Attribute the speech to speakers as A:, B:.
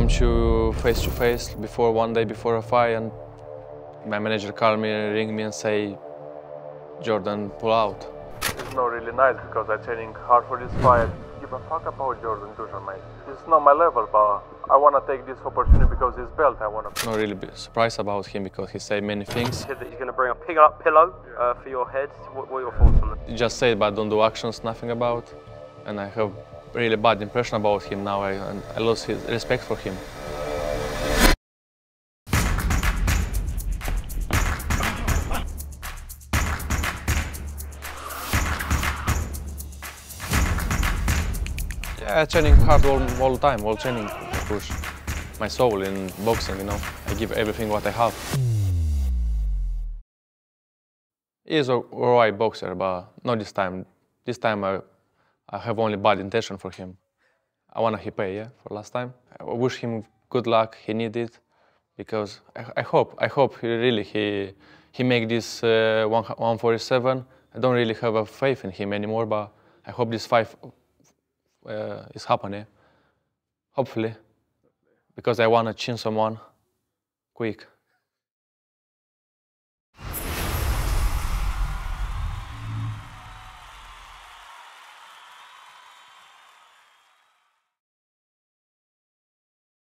A: meet to face to face before one day before a fight, and my manager called me, and ring me, and say, Jordan, pull out.
B: It's not really nice because I'm training hard for this fight. Give a fuck about Jordan Dusan, mate. It's not my level, but I want to take this opportunity because this belt I want to.
A: Not really be surprised about him because he said many things.
C: He said that he's going to bring a pick up pillow uh, for your head. What, what are your thoughts on that?
A: He just said, but don't do actions, nothing about. And I have really bad impression about him now. I, and I lost his respect for him. Yeah, training hard all, all the time, all training. Push my soul in boxing, you know. I give everything what I have. He's a alright boxer, but not this time. This time I, I have only bad intention for him. I wanna he pay, yeah, for last time. I wish him good luck. He need it because I, I hope, I hope he really he he make this uh, 147. I don't really have a faith in him anymore, but I hope this fight uh, is happening. Hopefully, because I wanna chin someone quick.